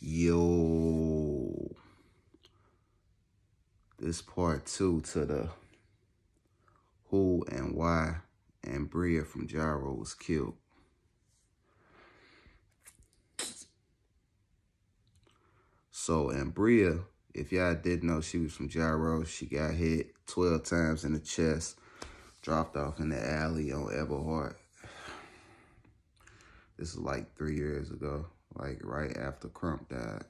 Yo. This part two to the who and why Ambria from Jaro was killed. So Ambria, if y'all didn't know she was from Jaro, she got hit 12 times in the chest, dropped off in the alley on Everhart. This is like three years ago, like right after Crump died.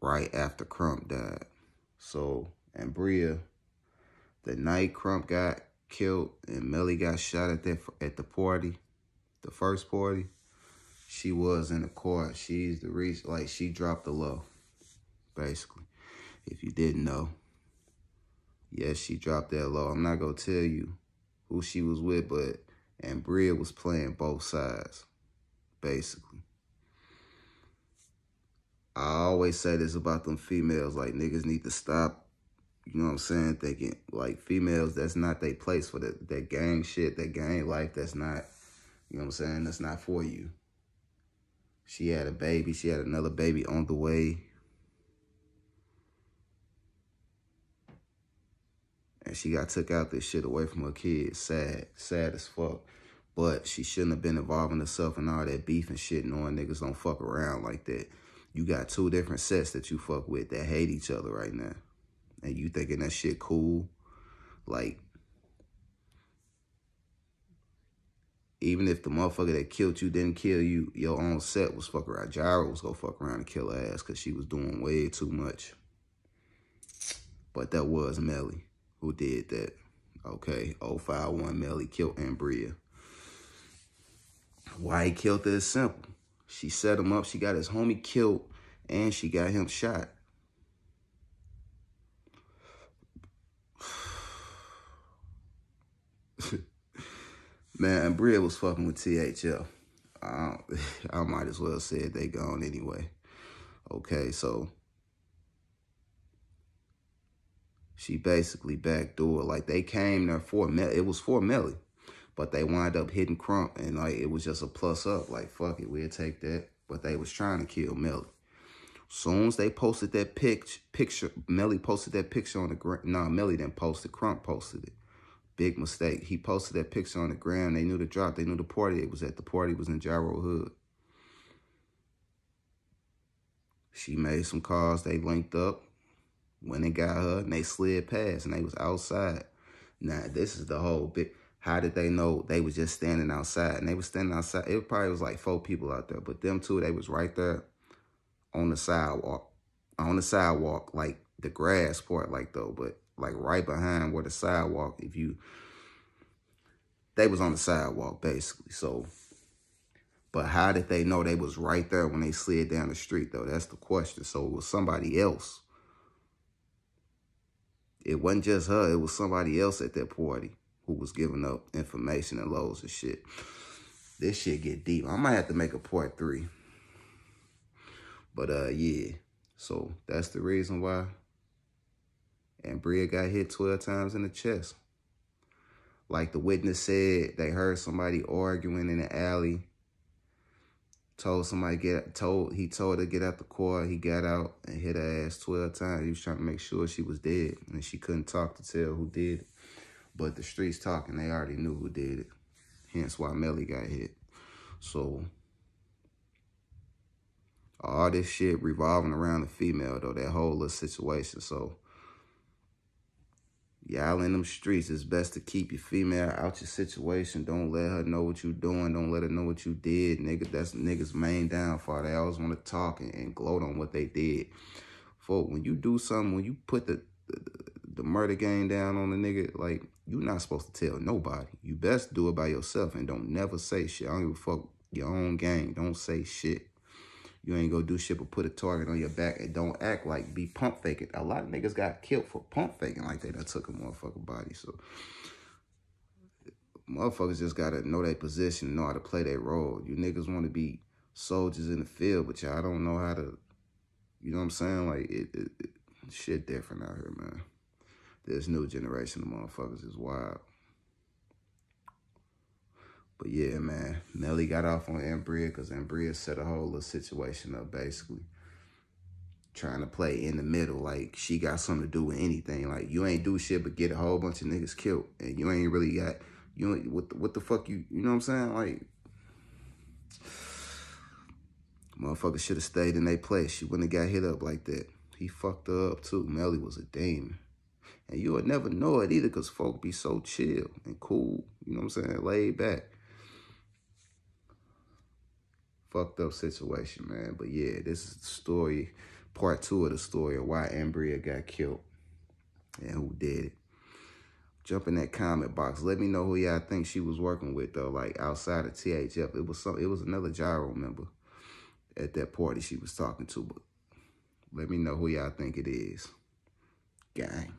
Right after Crump died. So Ambria, the night Crump got killed and Melly got shot at that at the party, the first party, she was in the court. She's the reason, like, she dropped the low, basically. If you didn't know. Yes, she dropped that low. I'm not to tell you who she was with, but Ambria was playing both sides, basically. I always say this about them females, like, niggas need to stop you know what I'm saying? Thinking like females, that's not their place for that that gang shit, that gang life. That's not, you know what I'm saying? That's not for you. She had a baby. She had another baby on the way. And she got took out this shit away from her kids. Sad. Sad as fuck. But she shouldn't have been involving herself in all that beef and shit, knowing niggas don't fuck around like that. You got two different sets that you fuck with that hate each other right now. And you thinking that shit cool. Like, even if the motherfucker that killed you didn't kill you, your own set was fuck around. Jaro was gonna fuck around and kill her ass because she was doing way too much. But that was Melly who did that. Okay, 051 Melly killed Ambria. Why he killed her is simple. She set him up, she got his homie killed, and she got him shot. Man, Bria was fucking with THL. I, um, I might as well say it, they gone anyway. Okay, so she basically backdoor. Like they came there for Mel. It was for Melly. But they wind up hitting Crump and like it was just a plus up. Like fuck it, we'll take that. But they was trying to kill Melly. Soon as they posted that pic picture, Melly posted that picture on the ground. Nah, Melly didn't post it. Crump posted it. Big mistake. He posted that picture on the ground. They knew the drop. They knew the party it was at. The party was in Jaro Hood. She made some calls. They linked up. Went and got her. And they slid past. And they was outside. Now, this is the whole bit. How did they know they was just standing outside? And they was standing outside. It probably was like four people out there. But them two, they was right there on the sidewalk. On the sidewalk, like the grass part, like though. But like right behind where the sidewalk, if you, they was on the sidewalk basically. So, but how did they know they was right there when they slid down the street though? That's the question. So it was somebody else. It wasn't just her. It was somebody else at that party who was giving up information and loads of shit. This shit get deep. I might have to make a part three. But uh, yeah. So that's the reason why Ambria got hit 12 times in the chest. Like the witness said, they heard somebody arguing in the alley. Told somebody get told he told her to get out the car. He got out and hit her ass 12 times. He was trying to make sure she was dead. And she couldn't talk to tell who did it. But the streets talking, they already knew who did it. Hence why Melly got hit. So all this shit revolving around the female though, that whole little situation. So y'all in them streets, it's best to keep your female out your situation. Don't let her know what you doing. Don't let her know what you did. Nigga, that's niggas main downfall. They always want to talk and, and, gloat on what they did. For when you do something, when you put the, the, the murder game down on the nigga, like, you're not supposed to tell nobody. You best do it by yourself and don't never say shit. I don't give a fuck your own game. Don't say shit. You ain't gonna do shit but put a target on your back and don't act like be pump faking. A lot of niggas got killed for pump faking like they done took a motherfucker body. So motherfuckers just gotta know their position, know how to play their role. You niggas wanna be soldiers in the field, but y'all don't know how to, you know what I'm saying? Like, it, it, it shit different out here, man. This new generation of motherfuckers is wild. But yeah, man, Melly got off on Ambria because Ambria set a whole little situation up, basically. Trying to play in the middle, like she got something to do with anything. Like you ain't do shit but get a whole bunch of niggas killed, and you ain't really got you. Ain't, what the, what the fuck you you know what I'm saying? Like motherfucker should have stayed in their place. She wouldn't have got hit up like that. He fucked up too. Melly was a demon. And you would never know it either because folk be so chill and cool. You know what I'm saying? Laid back. Fucked up situation, man. But yeah, this is the story, part two of the story of why Ambria got killed and who did it. Jump in that comment box. Let me know who y'all think she was working with though, like outside of THF. It was some it was another Jaro member at that party she was talking to, but let me know who y'all think it is. Gang.